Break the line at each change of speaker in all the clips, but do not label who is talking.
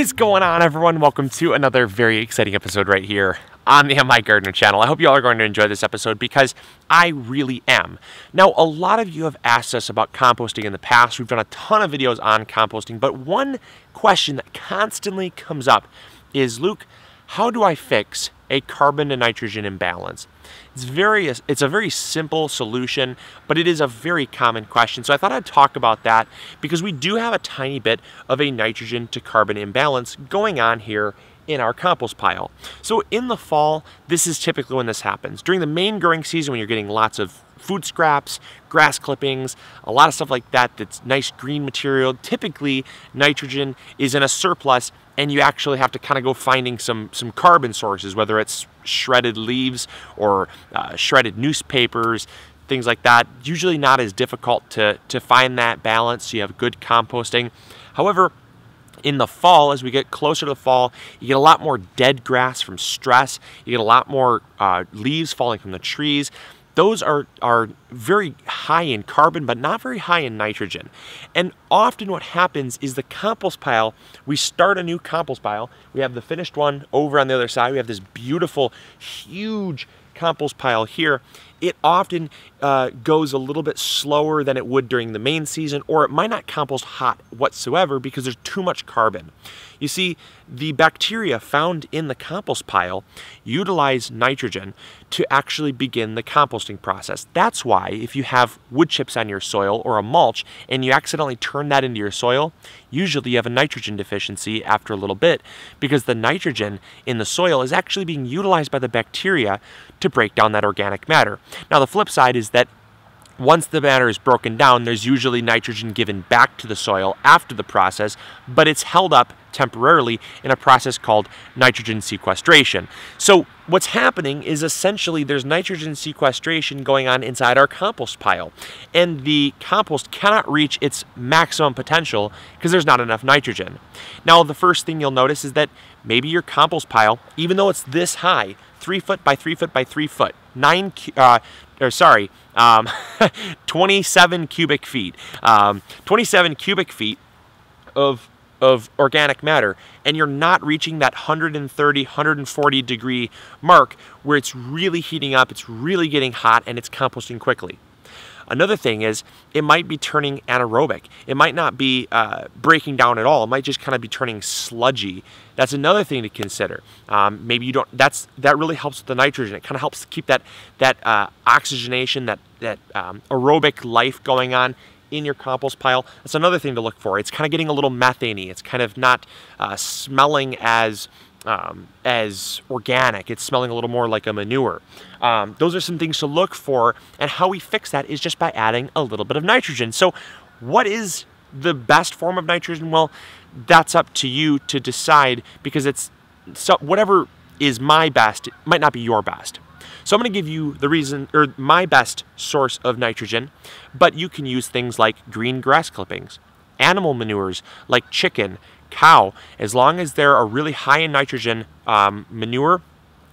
is going on, everyone? Welcome to another very exciting episode right here on the MIgardener channel. I hope you all are going to enjoy this episode because I really am. Now, a lot of you have asked us about composting in the past. We've done a ton of videos on composting, but one question that constantly comes up is, Luke, how do I fix a carbon to nitrogen imbalance? It's very it's a very simple solution, but it is a very common question. So I thought I'd talk about that because we do have a tiny bit of a nitrogen to carbon imbalance going on here in our compost pile. So in the fall, this is typically when this happens. During the main growing season when you're getting lots of food scraps, grass clippings, a lot of stuff like that that's nice green material, typically nitrogen is in a surplus and you actually have to kind of go finding some some carbon sources, whether it's shredded leaves or uh, shredded newspapers, things like that. Usually not as difficult to to find that balance. So you have good composting. However, in the fall, as we get closer to the fall, you get a lot more dead grass from stress. You get a lot more uh, leaves falling from the trees those are, are very high in carbon, but not very high in nitrogen. And often what happens is the compost pile, we start a new compost pile. We have the finished one over on the other side. We have this beautiful, huge compost pile here, it often uh, goes a little bit slower than it would during the main season, or it might not compost hot whatsoever because there's too much carbon. You see, the bacteria found in the compost pile utilize nitrogen to actually begin the composting process. That's why if you have wood chips on your soil or a mulch and you accidentally turn that into your soil, usually you have a nitrogen deficiency after a little bit because the nitrogen in the soil is actually being utilized by the bacteria to break down that organic matter. Now, the flip side is that once the matter is broken down, there's usually nitrogen given back to the soil after the process, but it's held up temporarily in a process called nitrogen sequestration. So what's happening is essentially there's nitrogen sequestration going on inside our compost pile, and the compost cannot reach its maximum potential because there's not enough nitrogen. Now, the first thing you'll notice is that maybe your compost pile, even though it's this high, three foot by three foot by three foot, nine, uh, or sorry, um, 27 cubic feet, um, 27 cubic feet of of organic matter. And you're not reaching that 130 140 degree mark where it's really heating up it's really getting hot and it's composting quickly Another thing is it might be turning anaerobic. It might not be uh, breaking down at all. It might just kind of be turning sludgy. That's another thing to consider. Um, maybe you don't. That's that really helps with the nitrogen. It kind of helps keep that that uh, oxygenation, that that um, aerobic life going on in your compost pile. That's another thing to look for. It's kind of getting a little methane It's kind of not uh, smelling as um, as organic. It's smelling a little more like a manure. Um, those are some things to look for, and how we fix that is just by adding a little bit of nitrogen. So, what is the best form of nitrogen? Well, that's up to you to decide because it's so whatever is my best it might not be your best. So I'm going to give you the reason or my best source of nitrogen, but you can use things like green grass clippings, animal manures like chicken, cow, as long as they're a really high in nitrogen um, manure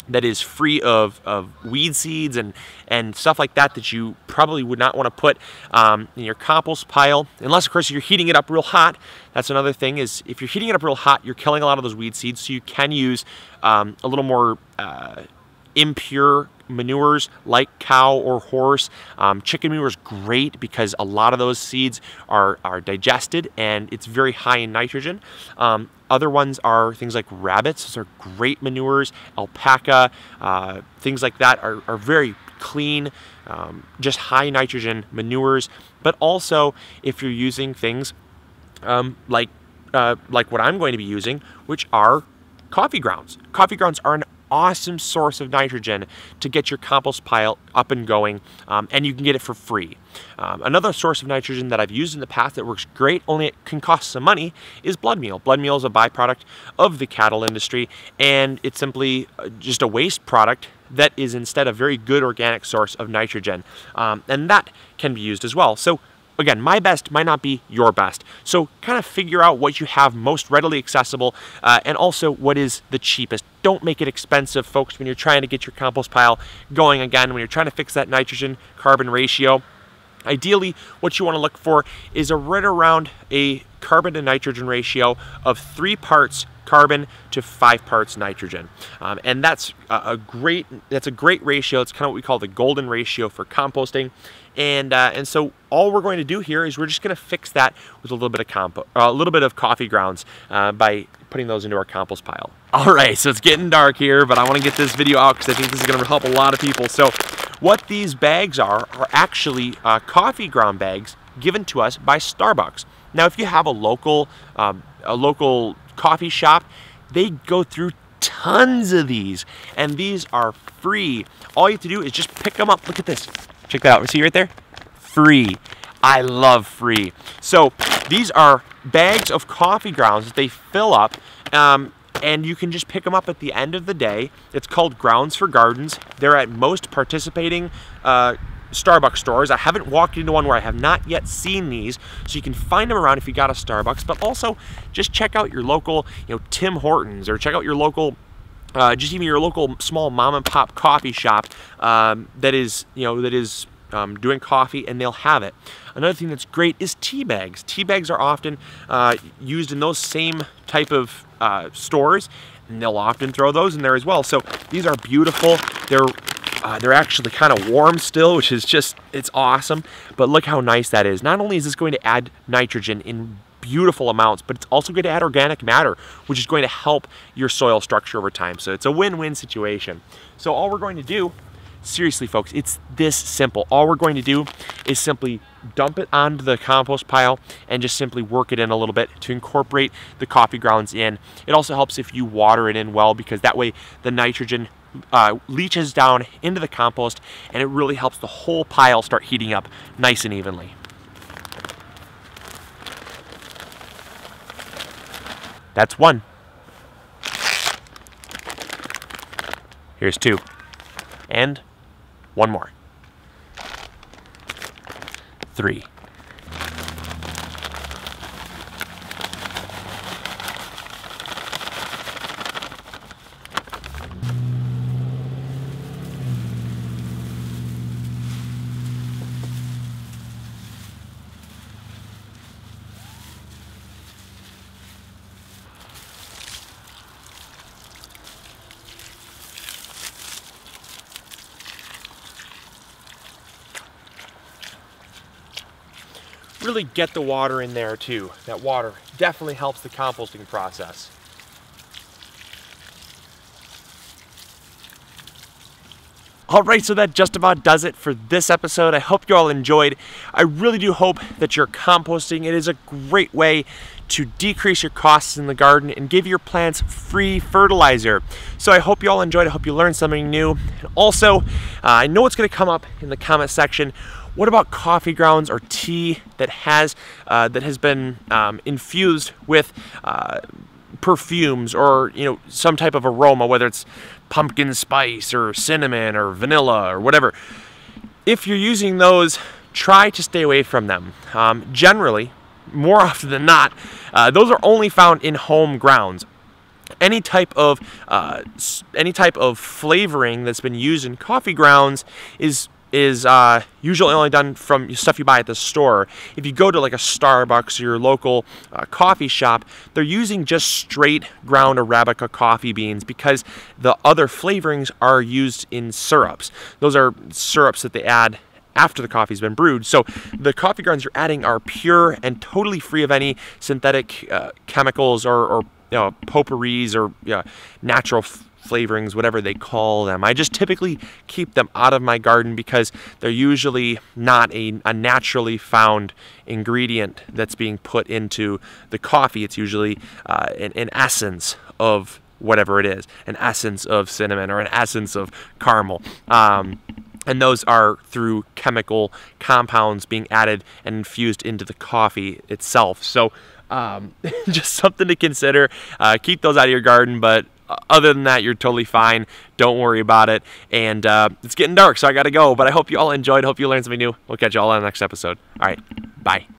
that is free of, of weed seeds and, and stuff like that that you probably would not want to put um, in your compost pile. Unless of course you're heating it up real hot. That's another thing is if you're heating it up real hot you're killing a lot of those weed seeds so you can use um, a little more uh, impure manures like cow or horse. Um, chicken manure is great because a lot of those seeds are, are digested and it's very high in nitrogen. Um, other ones are things like rabbits. Those are great manures. Alpaca, uh, things like that are, are very clean, um, just high nitrogen manures. But also, if you're using things um, like uh, like what I'm going to be using, which are coffee grounds. Coffee grounds are an awesome source of nitrogen to get your compost pile up and going, um, and you can get it for free. Um, another source of nitrogen that I've used in the past that works great, only it can cost some money, is blood meal. Blood meal is a byproduct of the cattle industry, and it's simply uh, just a waste product that is instead a very good organic source of nitrogen, um, and that can be used as well. So Again, my best might not be your best. So kind of figure out what you have most readily accessible uh, and also what is the cheapest. Don't make it expensive, folks, when you're trying to get your compost pile going again, when you're trying to fix that nitrogen carbon ratio. Ideally, what you want to look for is a right around a carbon to nitrogen ratio of three parts carbon to five parts nitrogen. Um, and that's a, a, great that's a great ratio. It's kind of what we call the golden ratio for composting. And uh, and so all we're going to do here is we're just going to fix that with a little bit of compo uh, a little bit of coffee grounds uh, by putting those into our compost pile. All right, so it's getting dark here, but I want to get this video out because I think this is going to help a lot of people. So what these bags are are actually uh, coffee ground bags given to us by Starbucks. Now, if you have a local um, a local coffee shop, they go through tons of these, and these are free. All you have to do is just pick them up. Look at this. Check that out. See right there? Free. I love free. So these are bags of coffee grounds that they fill up um, and you can just pick them up at the end of the day. It's called Grounds for Gardens. They're at most participating uh, Starbucks stores. I haven't walked into one where I have not yet seen these, so you can find them around if you got a Starbucks, but also just check out your local, you know, Tim Hortons or check out your local uh, just even your local small mom and pop coffee shop um, that is, you know, that is um, doing coffee and they'll have it. Another thing that's great is tea bags. Tea bags are often uh, used in those same type of uh, stores and they'll often throw those in there as well. So these are beautiful. They're uh, they're actually kind of warm still, which is just, it's awesome. But look how nice that is. Not only is this going to add nitrogen in beautiful amounts, but it's also going to add organic matter, which is going to help your soil structure over time. So it's a win-win situation. So all we're going to do, seriously folks, it's this simple. All we're going to do is simply dump it onto the compost pile and just simply work it in a little bit to incorporate the coffee grounds in. It also helps if you water it in well because that way the nitrogen uh, leaches down into the compost and it really helps the whole pile start heating up nice and evenly. That's one. Here's two. And one more. Three. Really get the water in there too. That water definitely helps the composting process. All right, so that just about does it for this episode. I hope you all enjoyed. I really do hope that you're composting. It is a great way to decrease your costs in the garden and give your plants free fertilizer. So I hope you all enjoyed. I hope you learned something new. And also, uh, I know it's going to come up in the comment section. What about coffee grounds or tea that has uh, that has been um, infused with uh, perfumes or you know some type of aroma, whether it's pumpkin spice or cinnamon or vanilla or whatever? If you're using those, try to stay away from them. Um, generally, more often than not, uh, those are only found in home grounds any type of uh, any type of flavoring that's been used in coffee grounds is is uh, usually only done from stuff you buy at the store. If you go to like a Starbucks or your local uh, coffee shop, they're using just straight ground Arabica coffee beans because the other flavorings are used in syrups. Those are syrups that they add after the coffee's been brewed. So the coffee grounds you're adding are pure and totally free of any synthetic uh, chemicals or, or you know, potpourris or natural flavorings, whatever they call them. I just typically keep them out of my garden because they're usually not a, a naturally found ingredient that's being put into the coffee. It's usually uh, an, an essence of whatever it is, an essence of cinnamon or an essence of caramel. Um, and those are through chemical compounds being added and infused into the coffee itself. So um, just something to consider. Uh, keep those out of your garden, but other than that, you're totally fine. Don't worry about it. And uh, it's getting dark, so I got to go. But I hope you all enjoyed. Hope you learned something new. We'll catch you all on the next episode. All right. Bye.